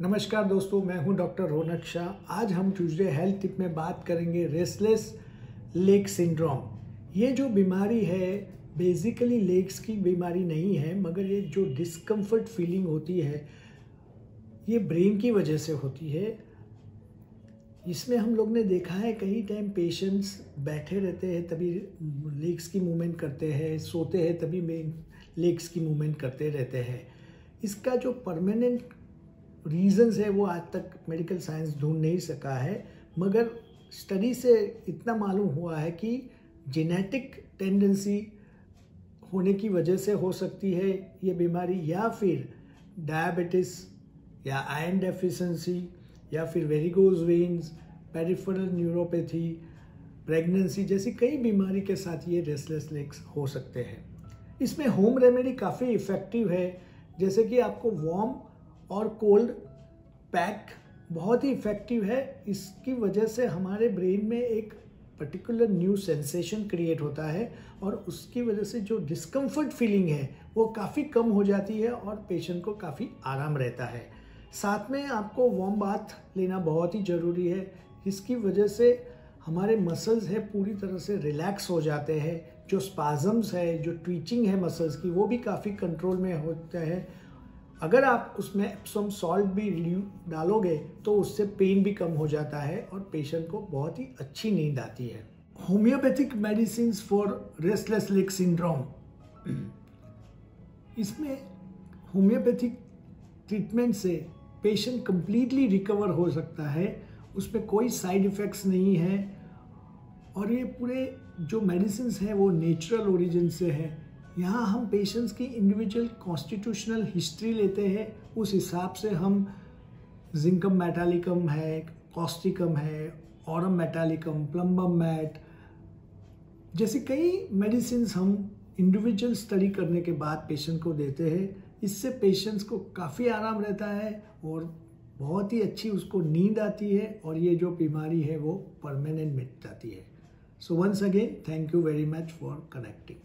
नमस्कार दोस्तों, मैं हूँ डॉक्टर रौनक शाह। आज हम ट्यूजडे हेल्थ टिप में बात करेंगे रेस्टलेस लेग सिंड्रोम ये जो बीमारी है बेसिकली लेग्स की बीमारी नहीं है, मगर ये जो डिस्कम्फर्ट फीलिंग होती है, ये ब्रेन की वजह से होती है। इसमें हम लोग ने देखा है, कई टाइम पेशेंट्स बैठे रहते हैं, तभी लेग्स की मूवमेंट करते हैं, सोते हैं, तभी लेग्स की मूवमेंट करते रहते हैं। इसका जो परमानेंट रीजंस है वो आज तक मेडिकल साइंस ढूंढ नहीं सका है, मगर स्टडी से इतना मालूम हुआ है कि जेनेटिक टेंडेंसी होने की वजह से हो सकती है ये बीमारी, या फिर डायबिटिस या आयरन डेफिशिएंसी या फिर varicose veins peripheral neuropathy pregnancy जैसी कई बीमारी के साथ ये रेस्टलेस लेग्स हो सकते हैं। इसमें होम रेमेडी काफ़ी इफ़ेक्टिव है, जैसे कि आपको वार्म और कोल्ड पैक बहुत ही इफ़ेक्टिव है। इसकी वजह से हमारे ब्रेन में एक पर्टिकुलर न्यू सेंसेशन क्रिएट होता है और उसकी वजह से जो डिस्कम्फर्ट फीलिंग है, वो काफ़ी कम हो जाती है और पेशेंट को काफ़ी आराम रहता है। साथ में आपको वार्म बाथ लेना बहुत ही ज़रूरी है। इसकी वजह से हमारे मसल्स है, पूरी तरह से रिलैक्स हो जाते हैं। जो स्पाजम्स है, जो ट्वीचिंग है मसल्स की, वो भी काफ़ी कंट्रोल में होता है। अगर आप उसमें एप्सम सॉल्ट भी डालोगे तो उससे पेन भी कम हो जाता है और पेशेंट को बहुत ही अच्छी नींद आती है। Homeopathic medicine for restless leg syndrome इसमें होम्योपैथिक ट्रीटमेंट से पेशेंट कंप्लीटली रिकवर हो सकता है। उसमें कोई साइड इफ़ेक्ट्स नहीं है। और ये पूरे जो मेडिसिन हैं, वो नेचुरल ओरिजिन से है। यहाँ हम पेशेंट्स की इंडिविजुअल कॉन्स्टिट्यूशनल हिस्ट्री लेते हैं। उस हिसाब से हम जिंकम मेटालिकम है कॉस्टिकम है औरम मेटालिकम प्लम्बम मैट जैसे कई मेडिसिन हम इंडिविजुअल स्टडी करने के बाद पेशेंट को देते हैं। इससे पेशेंट्स को काफ़ी आराम रहता है और बहुत ही अच्छी उसको नींद आती है और ये जो बीमारी है वो परमानेंट मिट जाती है। So once again thank you very much for connecting